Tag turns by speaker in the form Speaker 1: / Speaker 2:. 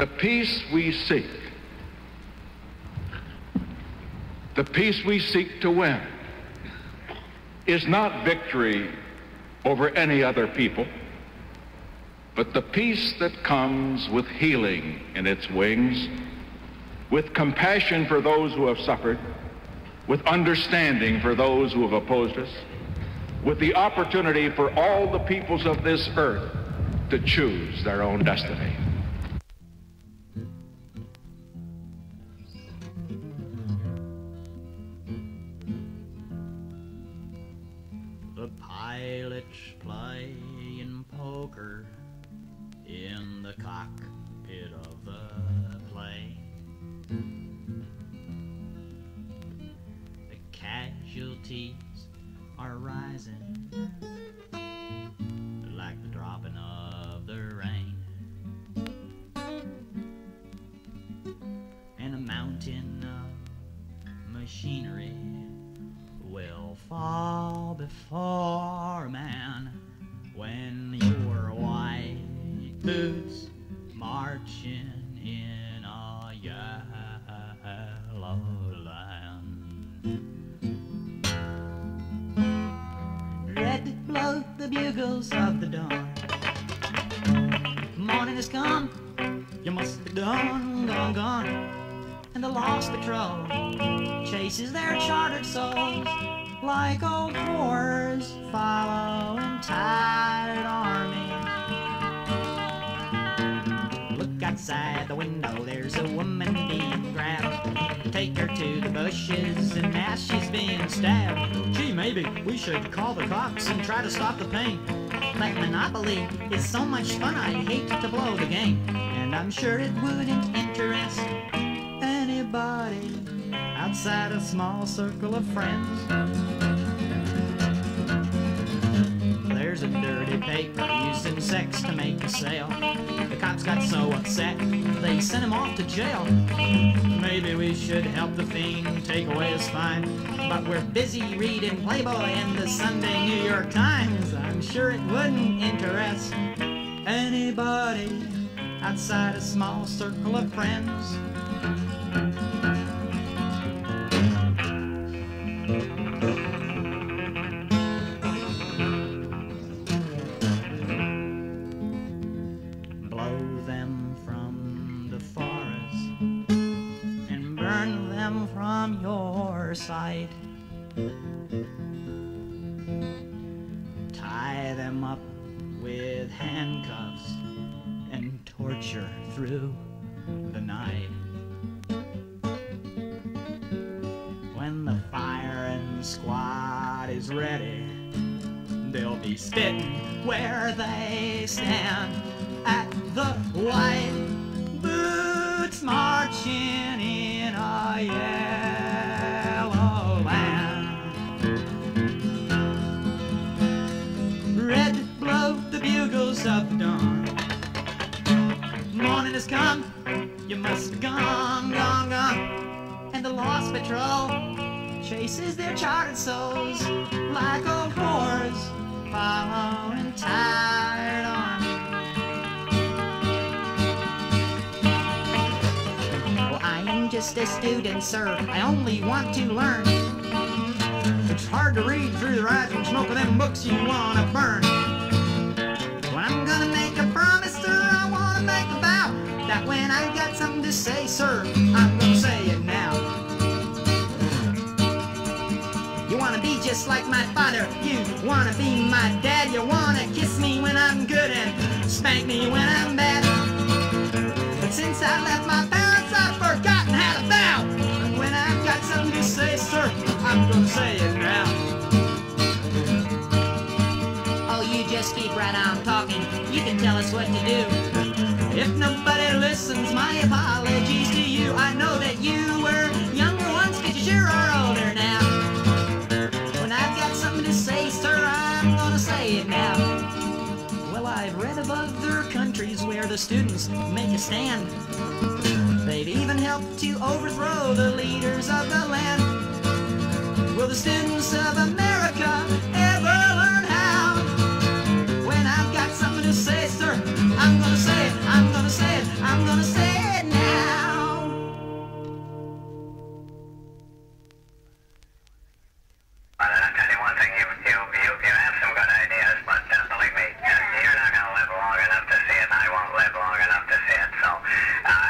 Speaker 1: The peace we seek, the peace we seek to win, is not victory over any other people, but the peace that comes with healing in its wings, with compassion for those who have suffered, with understanding for those who have opposed us, with the opportunity for all the peoples of this earth to choose their own destiny.
Speaker 2: The cockpit of the plane. The casualties are rising like the dropping of the rain. And a mountain of machinery will fall before a man when your white marching in a yellow land. Red blow the bugles of the dawn. Morning has come, you must be gone, gone, gone. And the lost patrol chases their chartered souls like old whores following tired armies. Outside the window, there's a woman being grabbed. Take her to the bushes, and now she's being stabbed. Gee, maybe we should call the cops and try to stop the pain. Like Monopoly is so much fun, I'd hate to blow the game. And I'm sure it wouldn't interest anybody outside a small circle of friends. There's a dirty paper using sex to make a sale. The cops got so upset, they sent him off to jail. Maybe we should help the fiend take away his fine. But we're busy reading Playboy and the Sunday New York Times. I'm sure it wouldn't interest anybody outside a small circle of friends. Your sight. Tie them up with handcuffs and torture through the night. When the firing squad is ready, they'll be spitting where they stand at the white boots marching in a yellow bugles of dawn. Morning has come, you must be gone, gone, gone. And the lost patrol chases their chartered souls like old whores following tired armies. Well, I am just a student, sir. I only want to learn. It's hard to read through the writing, of them books you wanna burn. I'm gonna make a promise, sir. I wanna make a vow that when I've got something to say, sir, I'm gonna say it now. You wanna be just like my father. You wanna be my dad. You wanna kiss me when I'm good and spank me when I'm bad. But since I left my parents, I've forgotten how to bow. And when I've got something to say, sir, I'm gonna say it now. Just keep right on talking. You can tell us what to do. If nobody listens, my apologies to you. I know that you were younger once, cause you sure are older now. When I've got something to say, sir, I'm gonna say it now. Well, I've read of other countries where the students make a stand. They've even helped to overthrow the leaders of the land. Well, the students uh,
Speaker 3: and I won't live long enough to see it. So uh,